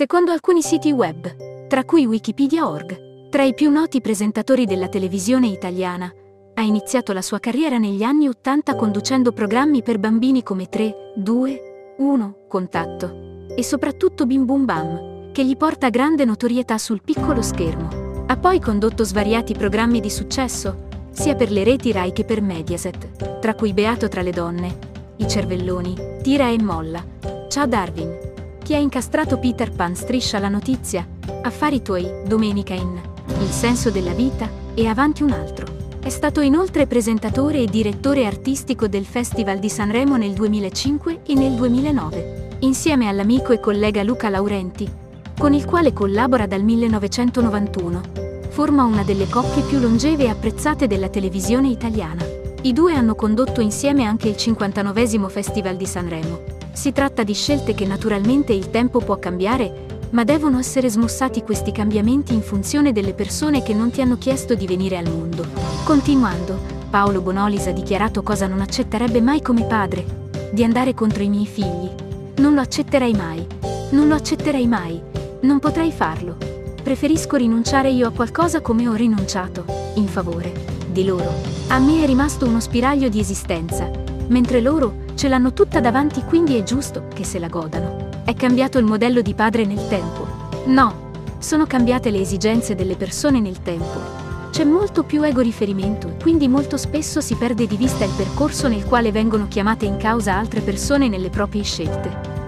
Secondo alcuni siti web, tra cui Wikipedia.org, tra i più noti presentatori della televisione italiana, ha iniziato la sua carriera negli anni 80 conducendo programmi per bambini come 3, 2, 1, Contatto e soprattutto Bim Bum Bam, che gli porta grande notorietà sul piccolo schermo. Ha poi condotto svariati programmi di successo, sia per le reti Rai che per Mediaset, tra cui Beato tra le donne, I cervelloni, Tira e molla, Ciao Darwin, Chi ha incastrato Peter Pan striscia la notizia, Affari tuoi, Domenica in Il senso della vita e Avanti un altro. È stato inoltre presentatore e direttore artistico del Festival di Sanremo nel 2005 e nel 2009, insieme all'amico e collega Luca Laurenti, con il quale collabora dal 1991. Forma una delle coppie più longeve e apprezzate della televisione italiana. I due hanno condotto insieme anche il 59 Festival di Sanremo. Si tratta di scelte che naturalmente il tempo può cambiare ma devono essere smussati questi cambiamenti in funzione delle persone che non ti hanno chiesto di venire al mondo. Continuando, Paolo Bonolis ha dichiarato cosa non accetterebbe mai come padre, di andare contro i miei figli. Non lo accetterei mai. Non lo accetterei mai. Non potrei farlo. Preferisco rinunciare io a qualcosa come ho rinunciato, in favore di loro. A me è rimasto uno spiraglio di esistenza, mentre loro ce l'hanno tutta davanti quindi è giusto che se la godano. È cambiato il modello di padre nel tempo? No, sono cambiate le esigenze delle persone nel tempo. C'è molto più ego riferimento e quindi molto spesso si perde di vista il percorso nel quale vengono chiamate in causa altre persone nelle proprie scelte.